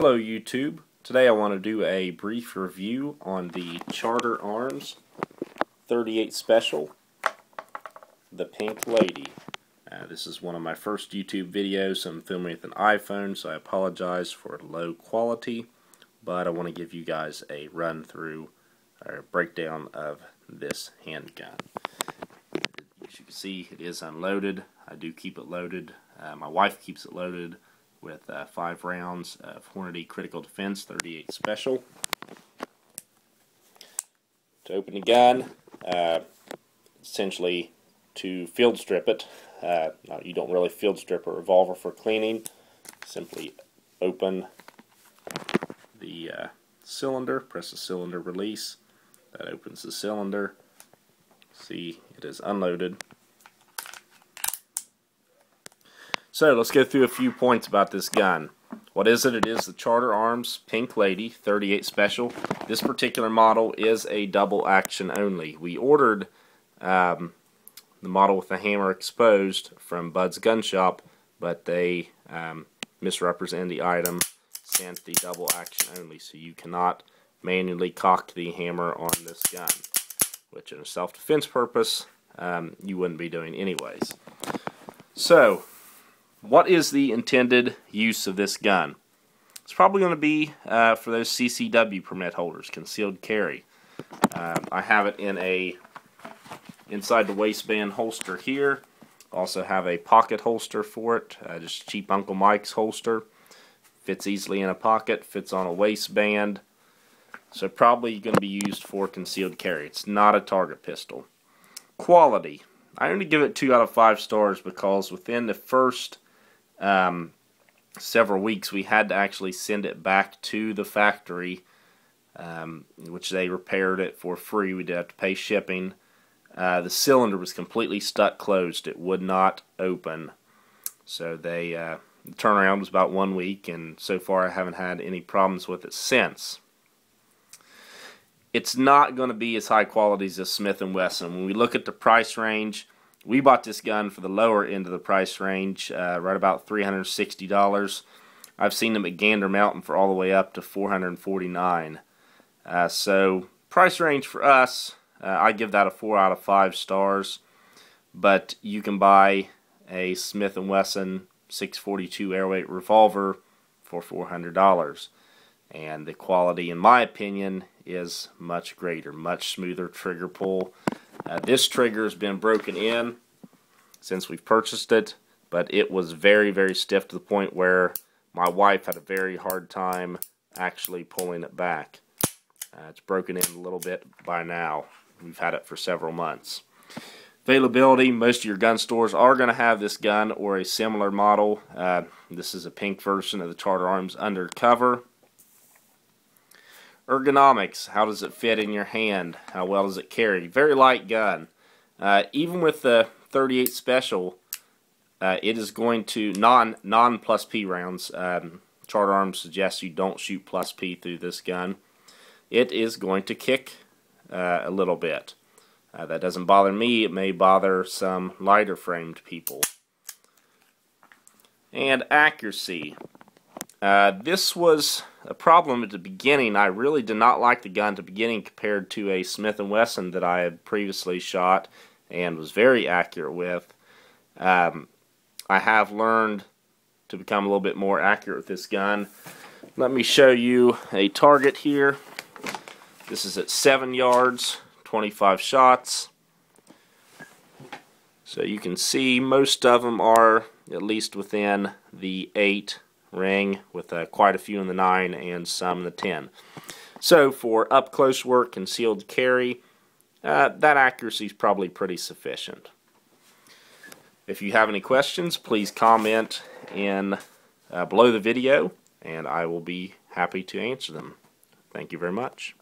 Hello YouTube. Today I want to do a brief review on the Charter Arms 38 Special, the Pink Lady. Uh, this is one of my first YouTube videos. I'm filming with an iPhone, so I apologize for low quality, but I want to give you guys a run through or breakdown of this handgun. As you can see, it is unloaded. I do keep it loaded. Uh, my wife keeps it loaded with uh, five rounds of Hornady Critical Defense 38 Special. To open the gun, uh, essentially to field strip it. Uh, you don't really field strip a revolver for cleaning. Simply open the uh, cylinder, press the cylinder release. That opens the cylinder. See, it is unloaded. So let's go through a few points about this gun. What is it? It is the Charter Arms Pink Lady 38 Special. This particular model is a double action only. We ordered um, the model with the hammer exposed from Bud's Gun Shop, but they um, misrepresented the item, sent the double action only, so you cannot manually cock the hammer on this gun, which in a self-defense purpose um, you wouldn't be doing anyways. So, what is the intended use of this gun? It's probably going to be uh, for those CCW permit holders, concealed carry. Um, I have it in a inside the waistband holster here. Also have a pocket holster for it, uh, just cheap Uncle Mike's holster. Fits easily in a pocket, fits on a waistband. So probably going to be used for concealed carry. It's not a target pistol. Quality. I only give it 2 out of 5 stars because within the first um, several weeks, we had to actually send it back to the factory, um, which they repaired it for free. We did have to pay shipping. Uh, the cylinder was completely stuck closed. It would not open. So they uh, the turnaround was about one week, and so far I haven't had any problems with it since. It's not going to be as high quality as a Smith & Wesson. When we look at the price range, we bought this gun for the lower end of the price range, uh, right about $360. I've seen them at Gander Mountain for all the way up to 449 uh, So price range for us, uh, I give that a 4 out of 5 stars. But you can buy a Smith & Wesson 642 airweight revolver for $400. And the quality, in my opinion, is much greater, much smoother trigger pull. Uh, this trigger has been broken in since we've purchased it, but it was very, very stiff to the point where my wife had a very hard time actually pulling it back. Uh, it's broken in a little bit by now. We've had it for several months. Availability, most of your gun stores are going to have this gun or a similar model. Uh, this is a pink version of the Charter Arms Undercover. Ergonomics, how does it fit in your hand? How well does it carry? Very light gun. Uh, even with the 38 Special, uh, it is going to, non, non plus P rounds, um, Charter Arms suggests you don't shoot plus P through this gun. It is going to kick uh, a little bit. Uh, that doesn't bother me. It may bother some lighter framed people. And accuracy. Uh, this was a problem at the beginning. I really did not like the gun at the beginning compared to a Smith & Wesson that I had previously shot and was very accurate with. Um, I have learned to become a little bit more accurate with this gun. Let me show you a target here. This is at 7 yards, 25 shots. So you can see most of them are at least within the 8 ring with uh, quite a few in the 9 and some in the 10. So for up close work, concealed carry, uh, that accuracy is probably pretty sufficient. If you have any questions, please comment in uh, below the video and I will be happy to answer them. Thank you very much.